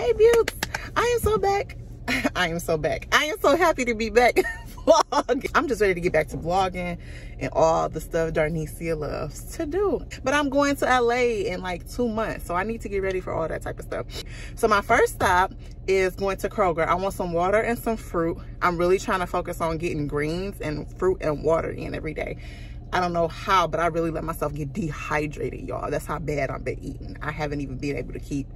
Hey, Beaut's. I am so back. I am so back. I am so happy to be back. I'm just ready to get back to vlogging and all the stuff Darnicia loves to do. But I'm going to LA in like two months, so I need to get ready for all that type of stuff. So my first stop is going to Kroger. I want some water and some fruit. I'm really trying to focus on getting greens and fruit and water in every day. I don't know how, but I really let myself get dehydrated, y'all. That's how bad I've been eating. I haven't even been able to keep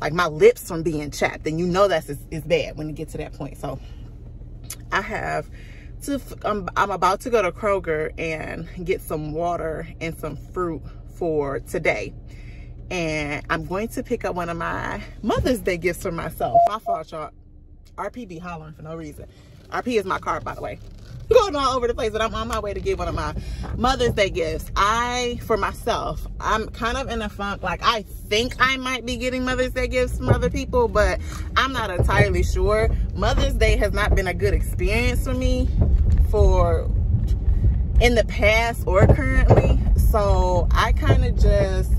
like my lips from being chapped. And you know that's is, is bad when you get to that point. So I have to, I'm, I'm about to go to Kroger and get some water and some fruit for today. And I'm going to pick up one of my Mother's Day gifts for myself. My fault, y'all. RP be hollering for no reason. RP is my car, by the way going all over the place, but I'm on my way to get one of my Mother's Day gifts. I, for myself, I'm kind of in a funk. Like, I think I might be getting Mother's Day gifts from other people, but I'm not entirely sure. Mother's Day has not been a good experience for me for in the past or currently. So I kind of just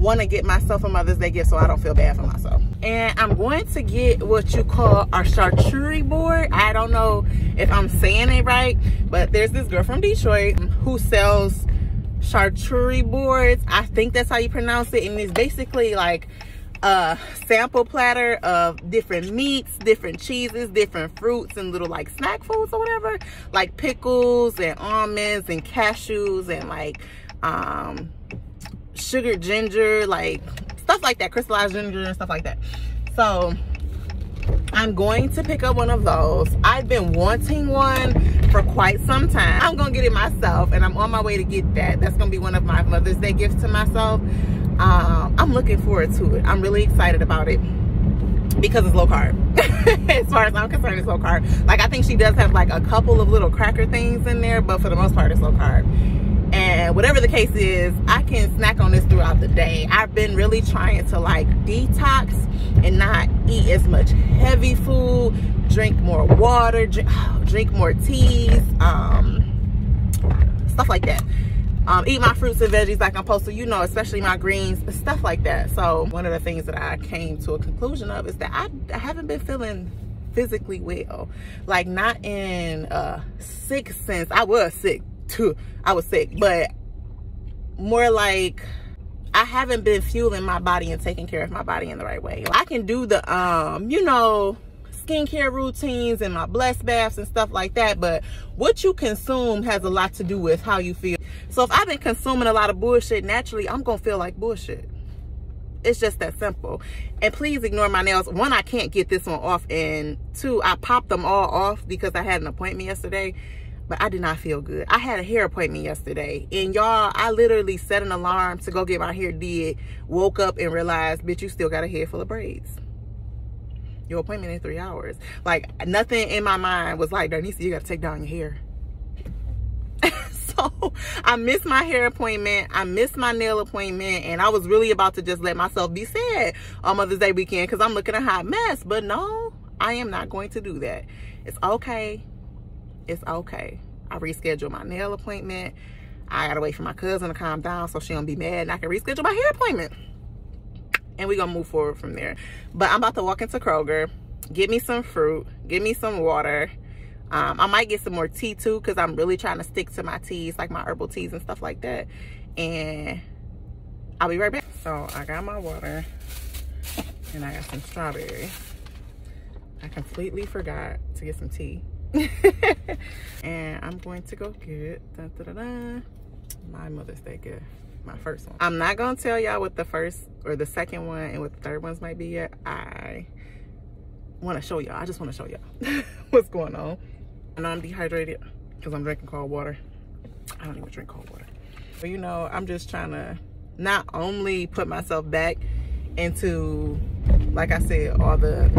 want to get myself a Mother's Day gift so I don't feel bad for myself. And I'm going to get what you call a charcuterie board. I don't know if I'm saying it right, but there's this girl from Detroit who sells charcuterie boards. I think that's how you pronounce it. And it's basically like a sample platter of different meats, different cheeses, different fruits, and little like snack foods or whatever. Like pickles and almonds and cashews and like um sugar ginger, like stuff like that, crystallized ginger and stuff like that. So I'm going to pick up one of those. I've been wanting one for quite some time. I'm gonna get it myself and I'm on my way to get that. That's gonna be one of my Mother's Day gifts to myself. Um, I'm looking forward to it. I'm really excited about it because it's low carb. as far as I'm concerned, it's low carb. Like I think she does have like a couple of little cracker things in there, but for the most part, it's low carb and whatever the case is i can snack on this throughout the day. I've been really trying to like detox and not eat as much heavy food drink more water drink, more teas um, stuff like that. Um, eat my fruits and veggies like i'm supposed to you know especially my greens stuff like that. So one of the things that i came to a conclusion of is that i, I haven't been feeling physically well. Like not in a sick sense. I was sick too. I was sick, but more like I haven't been fueling my body and taking care of my body in the right way. I can do the, um, you know, skincare routines and my blessed baths and stuff like that, but what you consume has a lot to do with how you feel. So if I've been consuming a lot of bullshit, naturally, I'm going to feel like bullshit. It's just that simple. And please ignore my nails. One, I can't get this one off. And two, I popped them all off because I had an appointment yesterday but I did not feel good. I had a hair appointment yesterday and y'all, I literally set an alarm to go get my hair did, woke up and realized, bitch, you still got a head full of braids. Your appointment in three hours. Like nothing in my mind was like, Darnicia, you got to take down your hair. so I missed my hair appointment. I missed my nail appointment. And I was really about to just let myself be sad on Mother's Day weekend because I'm looking a hot mess. But no, I am not going to do that. It's okay it's okay. I rescheduled my nail appointment. I gotta wait for my cousin to calm down so she don't be mad and I can reschedule my hair appointment. And we're gonna move forward from there. But I'm about to walk into Kroger, get me some fruit, get me some water. Um, I might get some more tea too because I'm really trying to stick to my teas, like my herbal teas and stuff like that. And I'll be right back. So I got my water and I got some strawberries. I completely forgot to get some tea. and I'm going to go get da, da, da, my Mother's Day gift, my first one. I'm not gonna tell y'all what the first or the second one and what the third ones might be yet. I wanna show y'all, I just wanna show y'all what's going on. I know I'm dehydrated because I'm drinking cold water. I don't even drink cold water. But you know, I'm just trying to not only put myself back into, like I said, all the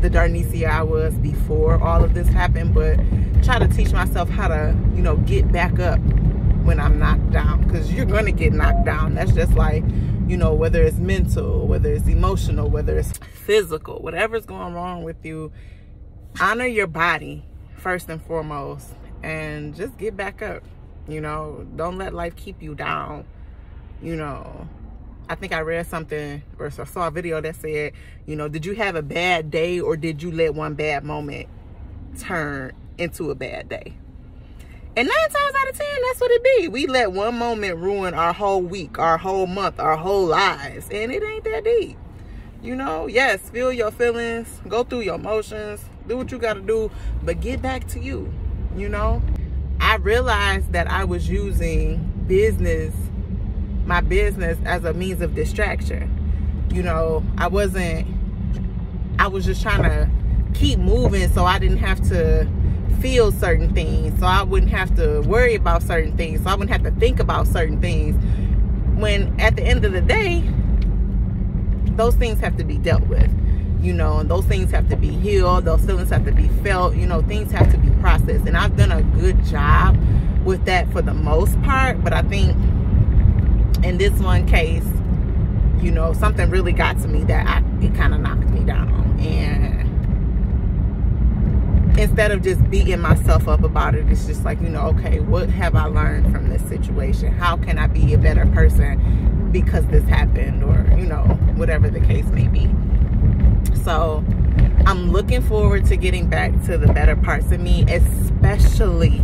the Darnicia I was before all of this happened, but try to teach myself how to, you know, get back up when I'm knocked down because you're going to get knocked down. That's just like, you know, whether it's mental, whether it's emotional, whether it's physical, whatever's going wrong with you, honor your body first and foremost and just get back up. You know, don't let life keep you down. You know, I think I read something or saw a video that said, you know, did you have a bad day or did you let one bad moment turn into a bad day? And nine times out of ten, that's what it be. We let one moment ruin our whole week, our whole month, our whole lives. And it ain't that deep. You know, yes, feel your feelings, go through your emotions, do what you got to do, but get back to you. You know, I realized that I was using business, my business, as a means of distraction. You know, I wasn't, I was just trying to keep moving so I didn't have to feel certain things. So I wouldn't have to worry about certain things. So I wouldn't have to think about certain things. When at the end of the day, those things have to be dealt with you know and those things have to be healed those feelings have to be felt you know things have to be processed and i've done a good job with that for the most part but i think in this one case you know something really got to me that I, it kind of knocked me down. And instead of just beating myself up about it it's just like you know okay what have i learned from this situation? How can i be a better person because this happened or you know whatever the case may be? So i'm looking forward to getting back to the better parts of me especially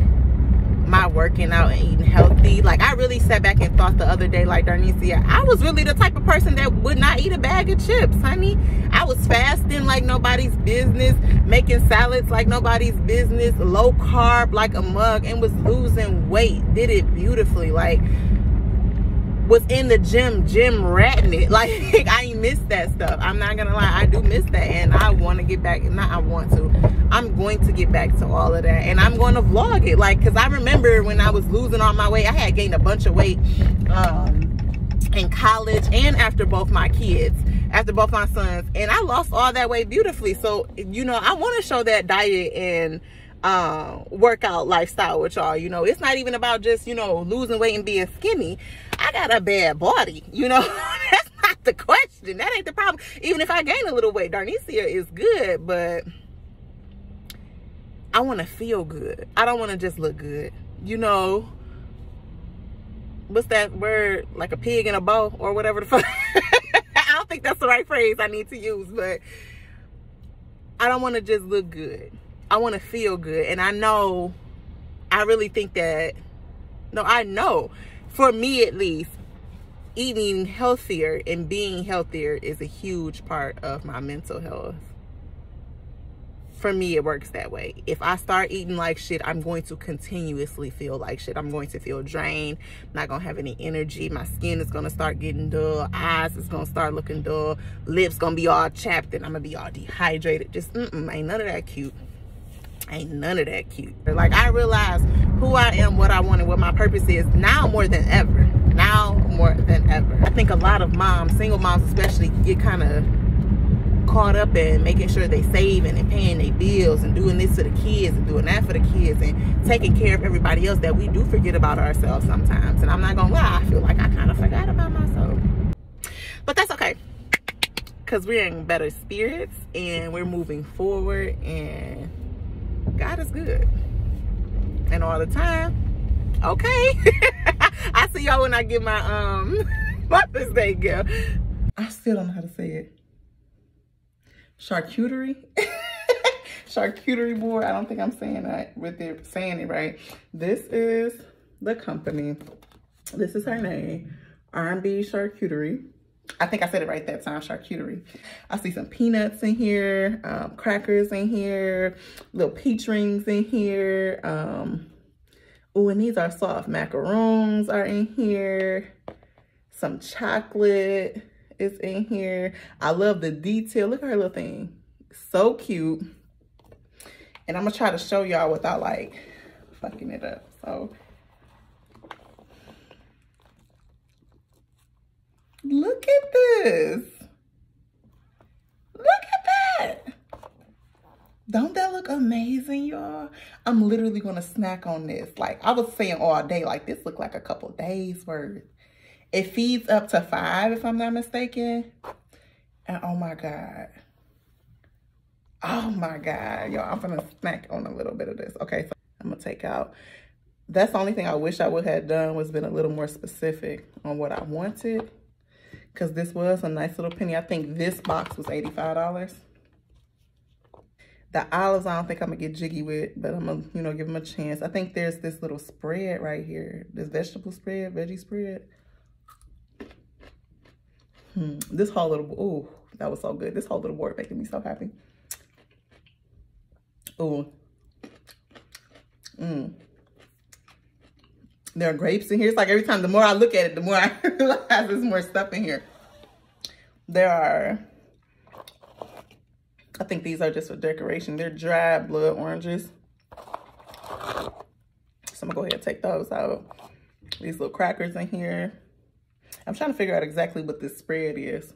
my working out and eating healthy. Like i really sat back and thought the other day like darnicia i was really the type of person that would not eat a bag of chips honey. I was fasting like nobody's business making salads like nobody's business low carb like a mug and was losing weight. Did it beautifully. Like was in the gym, gym ratting it. Like I miss that stuff. I'm not gonna lie, I do miss that, and I want to get back. Not I want to. I'm going to get back to all of that, and I'm going to vlog it. Like, cause I remember when I was losing all my weight, I had gained a bunch of weight um, in college and after both my kids after both my sons and i lost all that weight beautifully so you know i want to show that diet and uh, workout lifestyle with y'all. You know, it's not even about just, you know, losing weight and being skinny. I got a bad body, you know. That's not the question. That ain't the problem. Even if I gain a little weight, Darnicia is good, but I want to feel good. I don't want to just look good. You know, what's that word? Like a pig in a bow or whatever the fuck. I don't think that's the right phrase I need to use, but I don't want to just look good. I want to feel good. And I know, I really think that, no, I know, for me at least, eating healthier and being healthier is a huge part of my mental health. For me, it works that way. If I start eating like shit, I'm going to continuously feel like shit. I'm going to feel drained. Not going to have any energy. My skin is going to start getting dull. Eyes is going to start looking dull. Lips going to be all chapped and I'm going to be all dehydrated. Just, mm-mm, ain't none of that cute ain't none of that cute. Like I realize who I am, what I want, and what my purpose is now more than ever. Now more than ever. I think a lot of moms, single moms especially, get kind of caught up in making sure they saving and paying their bills and doing this for the kids and doing that for the kids and taking care of everybody else that we do forget about ourselves sometimes. And I'm not gonna lie, I feel like I kind of forgot about myself. But that's okay. Cause we're in better spirits and we're moving forward and God is good. And all the time. Okay. I see y'all when I get my um Mother's Day gift. I still don't know how to say it. Charcuterie. Charcuterie board. I don't think I'm saying that with it saying it right. This is the company. This is her name. R&B Charcuterie. I think I said it right that time, charcuterie. I see some peanuts in here, um, crackers in here, little peach rings in here. Um, oh, and these are soft. Macaroons are in here. Some chocolate is in here. I love the detail. Look at her little thing. So cute. And I'm going to try to show y'all without like fucking it up. So Look at this. Look at that. Don't that look amazing, y'all? I'm literally going to snack on this. Like, I was saying all day, like, this look like a couple days worth. It feeds up to five, if I'm not mistaken. And oh my God. Oh my God. Y'all, I'm going to snack on a little bit of this. Okay, so I'm going to take out. That's the only thing I wish I would have done was been a little more specific on what I wanted because this was a nice little penny. I think this box was $85. The olives, I don't think I'm gonna get jiggy with, but I'm gonna, you know, give them a chance. I think there's this little spread right here. This vegetable spread, veggie spread. Hmm. This whole little, ooh, that was so good. This whole little board making me so happy. Ooh. Mmm. There are grapes in here. It's like every time, the more I look at it, the more I realize there's more stuff in here. There are, I think these are just for decoration. They're dry blood oranges. So I'm gonna go ahead and take those out. These little crackers in here. I'm trying to figure out exactly what this spread is.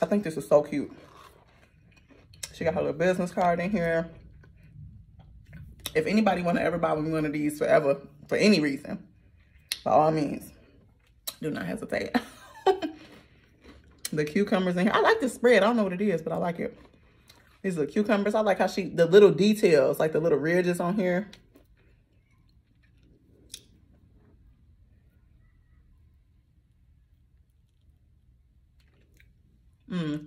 I think this is so cute. She got her little business card in here. If anybody want to ever buy me one of these forever, for any reason, by all means, do not hesitate. the cucumbers in here. I like this spread. I don't know what it is, but I like it. These are cucumbers. I like how she, the little details, like the little ridges on here. Mmm.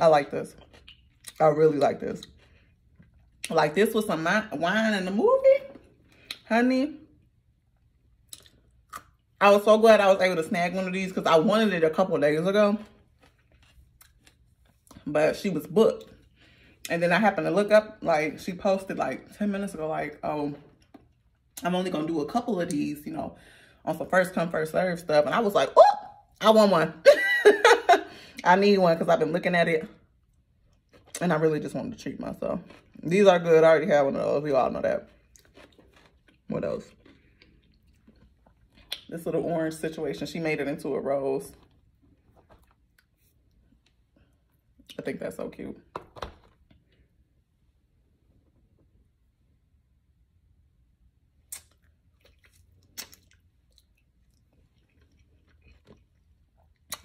I like this. I really like this. Like this was some wine in the movie. Honey. I was so glad I was able to snag one of these because I wanted it a couple days ago. But she was booked. And then I happened to look up, like, she posted like 10 minutes ago, like, oh, I'm only going to do a couple of these, you know, on some first come, first serve stuff. And I was like, oh, I want one. I need one because I've been looking at it. And I really just wanted to treat myself. These are good. I already have one of those. We all know that. What else? This little orange situation. She made it into a rose. I think that's so cute.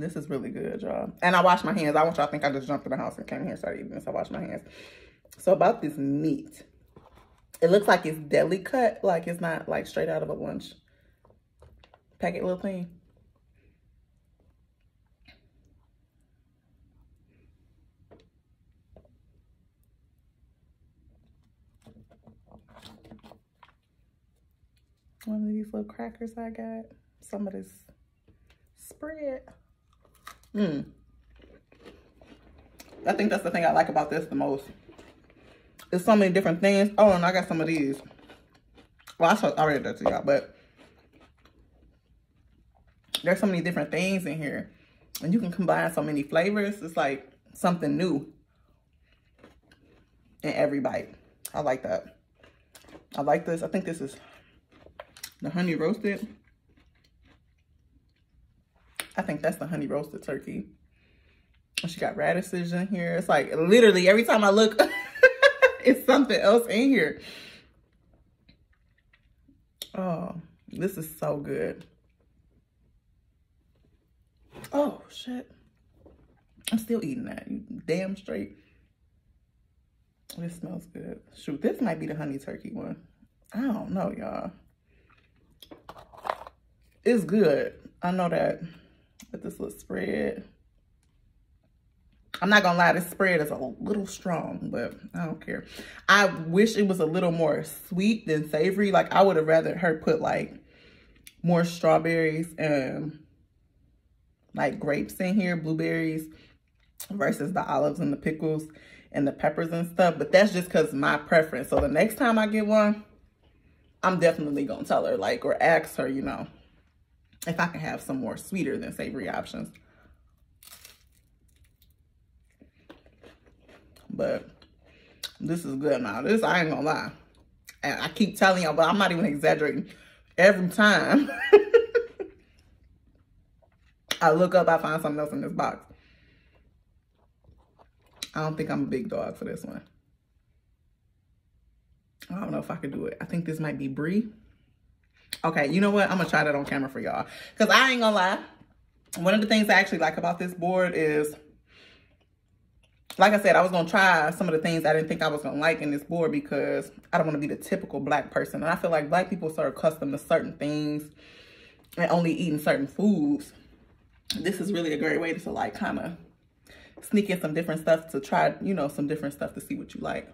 This is really good, y'all. And I wash my hands. I want y'all to think I just jumped in the house and came here and started eating this. I wash my hands. So about this meat. It looks like it's deli cut. Like it's not like straight out of a lunch packet little thing. One of these little crackers I got. Some of this spread. Mmm. I think that's the thing I like about this the most. There's so many different things. Oh, and I got some of these. Well, I, saw, I read that to y'all, but there's so many different things in here. And you can combine so many flavors. It's like something new in every bite. I like that. I like this. I think this is the honey roasted. I think that's the honey roasted turkey. She got radishes in here. It's like literally every time I look, it's something else in here. Oh, this is so good. Oh, shit. I'm still eating that. Damn straight. This smells good. Shoot, this might be the honey turkey one. I don't know, y'all. It's good. I know that. But this little spread. I'm not gonna lie, this spread is a little strong, but I don't care. I wish it was a little more sweet than savory. Like I would have rather her put like more strawberries and like grapes in here, blueberries versus the olives and the pickles and the peppers and stuff. But that's just because my preference. So the next time I get one, I'm definitely gonna tell her like, or ask her, you know, if I can have some more sweeter than savory options. But this is good now. This, I ain't gonna lie. And I keep telling y'all, but I'm not even exaggerating. Every time I look up, I find something else in this box. I don't think I'm a big dog for this one. I don't know if I could do it. I think this might be Brie. Okay, you know what? I'm to try that on camera for y'all. Because I ain't to lie. One of the things I actually like about this board is like I said, I was to try some of the things I didn't think I was to like in this board because I don't want to be the typical black person. And I feel like black people are so accustomed to certain things and only eating certain foods. This is really a great way to like kind of sneak in some different stuff to try, you know, some different stuff to see what you like.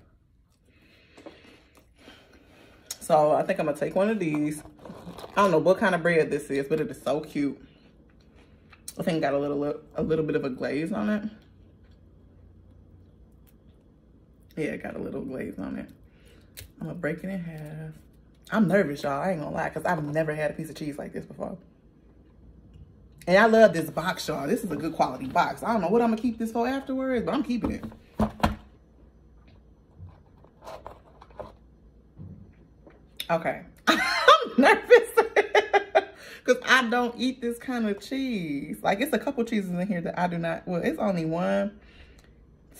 So I think I'm to take one of these. I don't know what kind of bread this is, but it is so cute. I think got a little a little bit of a glaze on it. Yeah, it got a little glaze on it. I'm gonna break it in half. I'm nervous, y'all. I ain't gonna lie, because I've never had a piece of cheese like this before. And I love this box, y'all. This is a good quality box. I don't know what I'm gonna keep this for afterwards, but I'm keeping it. Okay. I'm nervous. Because I don't eat this kind of cheese. Like, it's a couple cheeses in here that I do not... Well, it's only one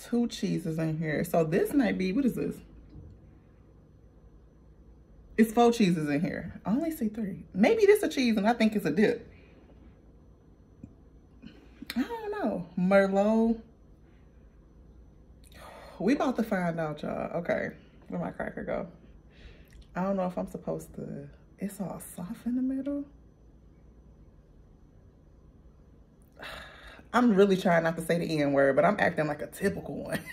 two cheeses in here. So this might be, what is this? It's four cheeses in here. I only see three. Maybe this a cheese and I think it's a dip. I don't know. Merlot. We about to find out, y'all. Okay. Where my cracker go? I don't know if I'm supposed to. It's all soft in the middle. I'm really trying not to say the N word, but I'm acting like a typical one.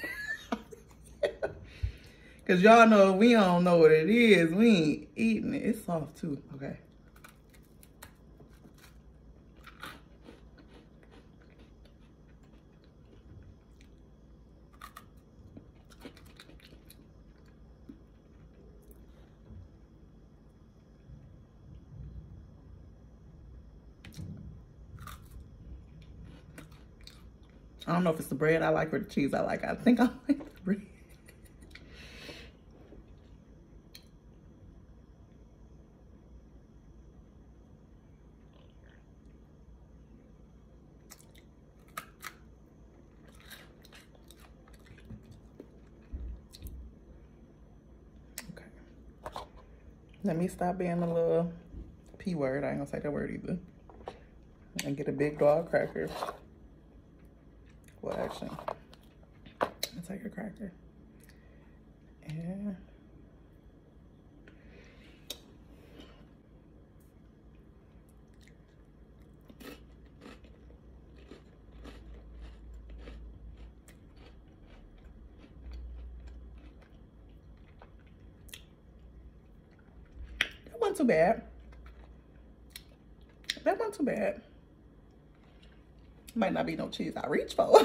Because y'all know we don't know what it is. We ain't eating it. It's soft too. Okay. I don't know if it's the bread I like or the cheese I like. I think I like the bread. Okay. Let me stop being a little P word. I ain't gonna say that word either. And get a big dog cracker. Well, actually, let's take a cracker. And that wasn't too bad. That wasn't too bad. Might not be no cheese I reach for.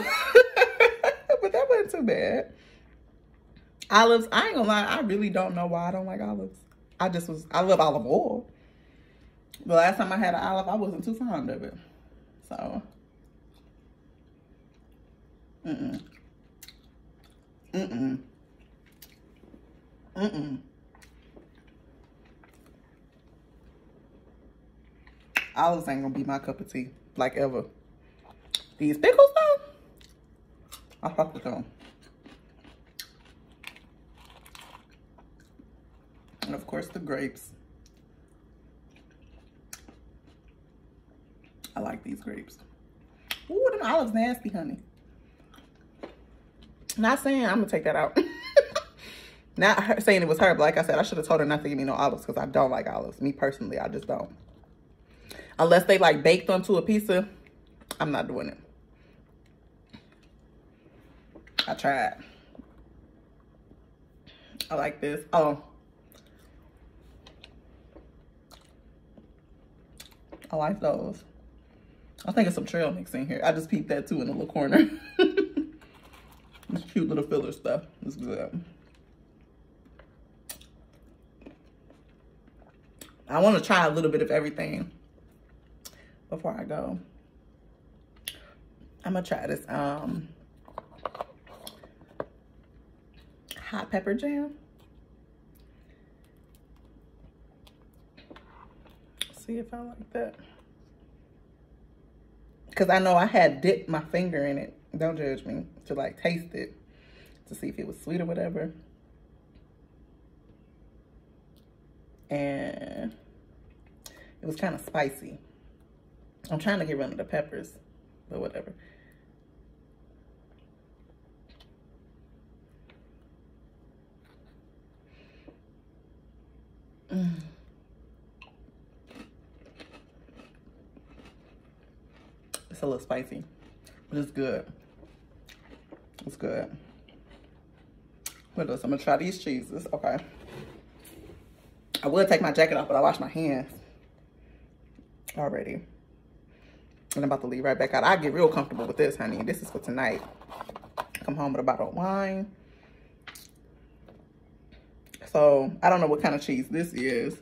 but that wasn't too bad. Olives, I ain't gonna lie, I really don't know why I don't like olives. I just was, I love olive oil. The last time I had an olive, I wasn't too fond of it. So, mm-mm. Mm-mm. Mm-mm. Olives ain't gonna be my cup of tea, like ever. These pickles though, I fuck with them. And of course the grapes. I like these grapes. Ooh, them olives nasty, honey. Not saying I'm gonna take that out. not her, saying it was her, but like I said, I should have told her not to give me no olives because I don't like olives. Me personally, I just don't. Unless they like baked onto a pizza, I'm not doing it. I tried. I like this. Oh. I like those. I think it's some trail mix in here. I just peeped that too in the little corner. this cute little filler stuff. It's good. I want to try a little bit of everything before I go. I'm gonna try this um hot pepper jam. See if I like that. Because I know I had dipped my finger in it. Don't judge me. To like taste it. To see if it was sweet or whatever. And it was kind of spicy. I'm trying to get rid of the peppers. But whatever. Mm. It's a little spicy, but it's good. It's good. What else? I'm gonna try these cheeses. Okay. I will take my jacket off, but I wash my hands already. And I'm about to leave right back out. I get real comfortable with this, honey. This is for tonight. Come home with a bottle of wine. So, I don't know what kind of cheese this is.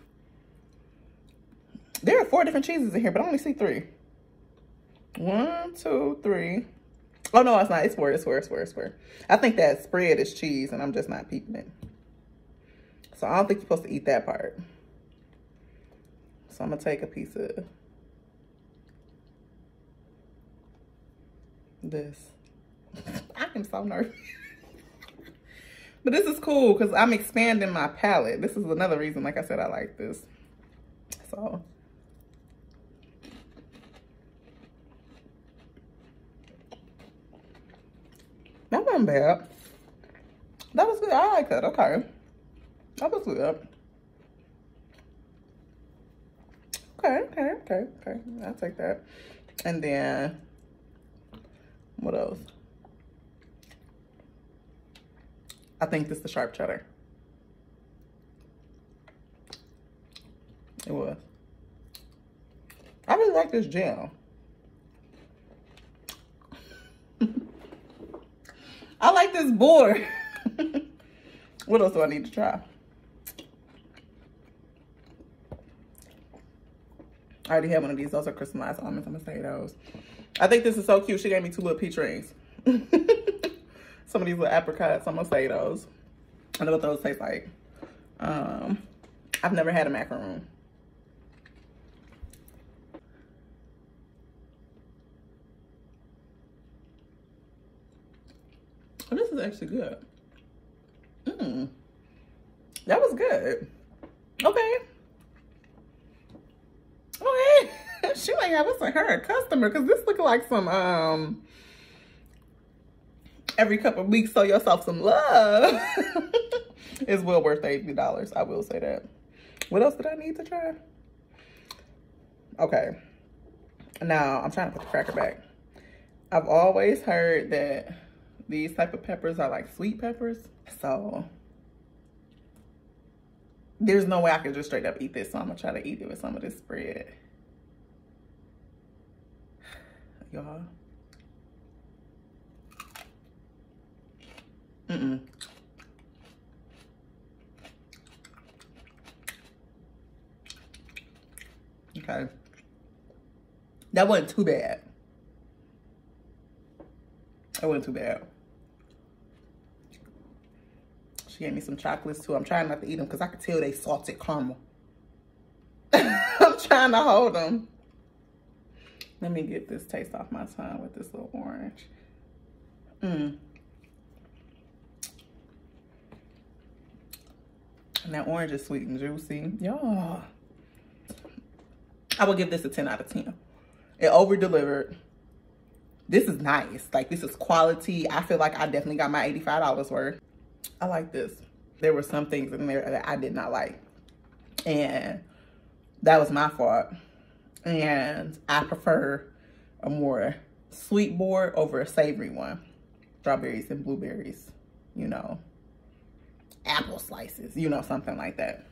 There are four different cheeses in here, but I only see three. One, two, three. Oh, no, it's not. It's four, it's four, it's four, it's four. I think that spread is cheese, and I'm just not peeping it. So, I don't think you're supposed to eat that part. So, I'm going to take a piece of this. I am so nervous. but this is cool because I'm expanding my palette. This is another reason, like I said, I like this. So. That wasn't bad. That was good. I like that. Okay. That was good. Okay, okay, okay, okay. I'll take that. And then what else? I think this is the sharp cheddar. It was. I really like this gel. I like this board. what else do I need to try? I already have one of these. Those are crystallized almonds. I'm going to say those. I think this is so cute. She gave me two little peach rings. Some of these little apricots. I'm to say those. I know what those taste like. Um, I've never had a macaroon. Oh, this is actually good. Mmm. That was good. Okay. Okay. she might have us her a customer because this look like some um every couple of weeks show yourself some love. it's well worth $80. I will say that. What else did I need to try? Okay. Now I'm trying to put the cracker back. I've always heard that these type of peppers are like sweet peppers. So there's no way I can just straight up eat this. So I'm gonna try to eat it with some of this spread y'all. Mm-mm. Okay. That wasn't too bad. That wasn't too bad. She gave me some chocolates too. I'm trying not to eat them because I could tell they salted caramel. I'm trying to hold them. Let me get this taste off my tongue with this little orange. Mmm. And that orange is sweet and juicy. Y'all. I would give this a 10 out of 10. It over-delivered. This is nice. Like, this is quality. I feel like I definitely got my $85 worth. I like this. There were some things in there that I did not like. And that was my fault and I prefer a more sweet board over a savory one. Strawberries and blueberries, you know, apple slices, you know, something like that.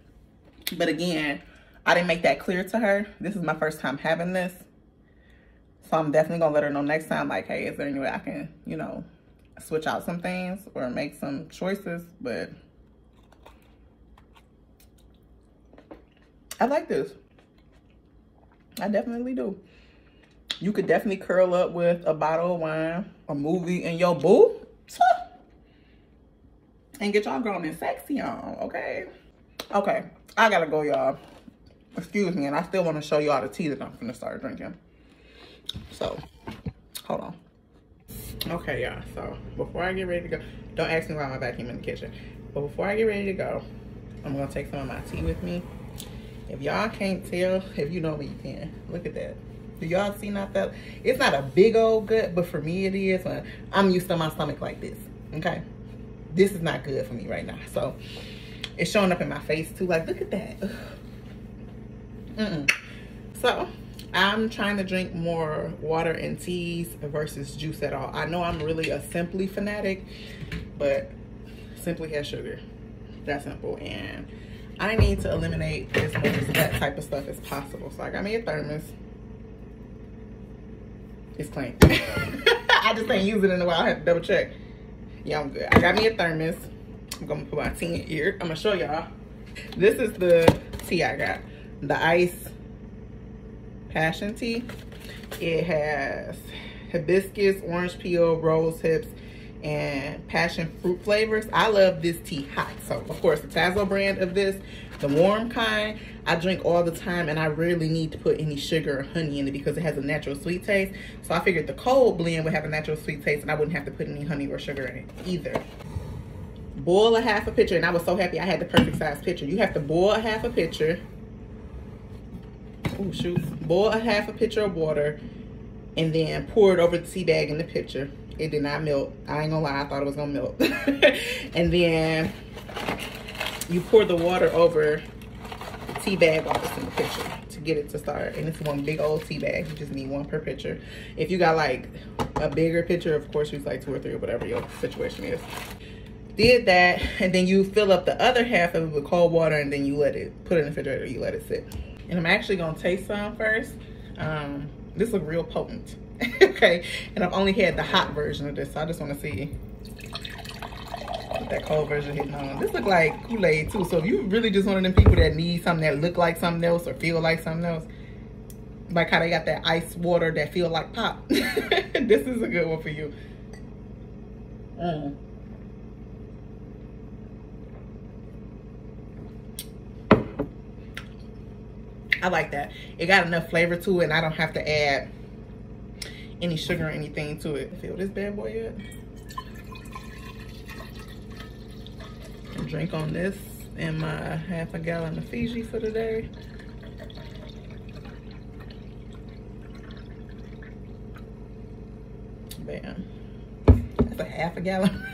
But again, I didn't make that clear to her. This is my first time having this. So I'm definitely gonna let her know next time, like, hey, is there any way I can, you know, switch out some things or make some choices, but I like this. I definitely do. You could definitely curl up with a bottle of wine, a movie, and your boo. And get y'all grown and sexy on, okay? Okay, I gotta go, y'all. Excuse me, and I still want to show y'all the tea that I'm gonna start drinking. So, hold on. Okay, y'all, so before I get ready to go, don't ask me why I'm vacuum in the kitchen. But before I get ready to go, I'm gonna take some of my tea with me. If y'all can't tell, if you know me, you can. Look at that. Do y'all see not that? It's not a big old gut, but for me it is. I'm used to my stomach like this, okay? This is not good for me right now. So it's showing up in my face too. Like, look at that. Mm -mm. So I'm trying to drink more water and teas versus juice at all. I know I'm really a Simply fanatic, but Simply has sugar. That simple. And I need to eliminate as much of that type of stuff as possible. So I got me a thermos. It's clean. I just ain't using it in a while. I have to double check. Yeah, I'm good. I got me a thermos. I'm gonna put my tea in here. I'm gonna show y'all. This is the tea I got. The ice passion tea. It has hibiscus, orange peel, rose hips, and passion fruit flavors. I love this tea hot. So of course the Tazo brand of this, the warm kind, I drink all the time and I rarely need to put any sugar or honey in it because it has a natural sweet taste. So I figured the cold blend would have a natural sweet taste and I wouldn't have to put any honey or sugar in it either. Boil a half a pitcher and I was so happy I had the perfect size pitcher. You have to boil a half a pitcher. Oh shoot. Boil a half a pitcher of water and then pour it over the tea bag in the pitcher it did not melt. I ain't gonna lie, I thought it was gonna melt. and then you pour the water over tea bag while it's in the pitcher to get it to start. And it's one big old tea bag. You just need one per pitcher. If you got like a bigger pitcher, of course, use like two or three or whatever your situation is. Did that, and then you fill up the other half of it with cold water, and then you let it put it in the refrigerator. You let it sit. And I'm actually gonna taste some first. Um, this look real potent. okay, and I've only had the hot version of this, so I just want to see that cold version hitting home. This look like Kool-Aid too, so if you really just one of them people that need something that look like something else or feel like something else, like how they got that ice water that feel like pop. this is a good one for you. Mm. I like that. It got enough flavor to it and I don't have to add any sugar or anything to it. Feel this bad boy yet? Drink on this and my half a gallon of Fiji for the day. Bam. That's a half a gallon.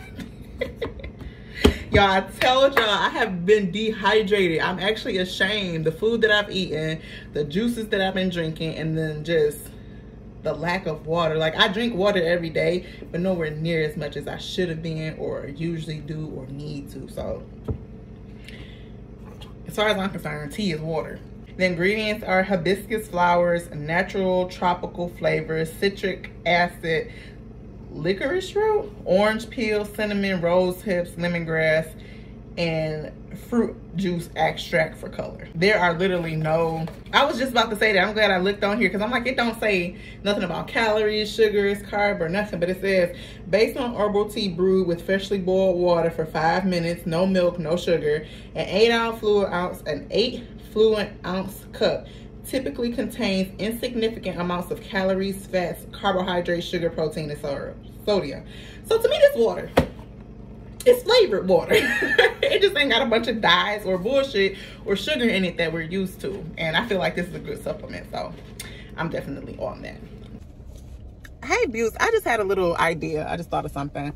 y'all i told y'all i have been dehydrated i'm actually ashamed the food that i've eaten the juices that i've been drinking and then just the lack of water. Like I drink water every day, but nowhere near as much as I should have been or usually do or need to. So as far as I'm concerned, tea is water. The ingredients are hibiscus flowers, natural tropical flavors, citric acid, licorice root, orange peel, cinnamon, rose hips, lemongrass, and fruit juice extract for color. There are literally no, I was just about to say that. I'm glad I looked on here because I'm like, it don't say nothing about calories, sugars, carb, or nothing. But it says, based on herbal tea brewed with freshly boiled water for five minutes, no milk, no sugar, an eight ounce fluid ounce, an eight fluid ounce cup typically contains insignificant amounts of calories, fats, carbohydrates, sugar, protein, and sodium. So to me, this water it's flavored water. it just ain't got a bunch of dyes or bullshit or sugar in it that we're used to. And I feel like this is a good supplement. So I'm definitely on that. Hey, Beaut's, I just had a little idea. I just thought of something.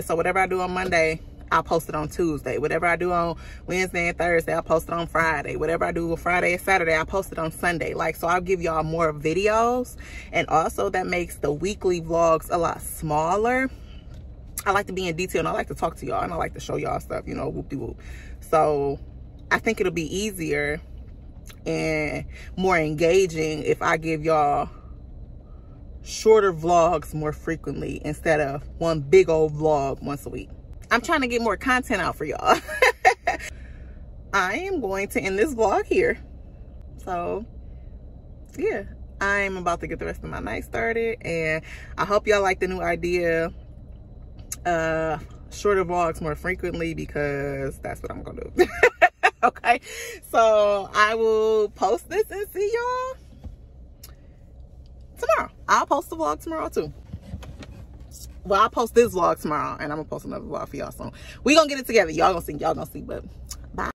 So whatever I do on Monday, I'll post it on Tuesday. Whatever I do on Wednesday and Thursday, I'll post it on Friday. Whatever I do on Friday and Saturday, I'll post it on Sunday. Like, so I'll give y'all more videos. And also that makes the weekly vlogs a lot smaller I like to be in detail and I like to talk to y'all and I like to show y'all stuff, you know, whoop de whoop. So I think it'll be easier and more engaging if I give y'all shorter vlogs more frequently instead of one big old vlog once a week. I'm trying to get more content out for y'all. I am going to end this vlog here. So yeah, I'm about to get the rest of my night started and I hope y'all like the new idea uh shorter vlogs more frequently because that's what I'm gonna do. okay, so I will post this and see y'all tomorrow. I'll post the vlog tomorrow too. Well, I'll post this vlog tomorrow and I'm gonna post another vlog for y'all soon. We gonna get it together. Y'all gonna see, y'all gonna see, but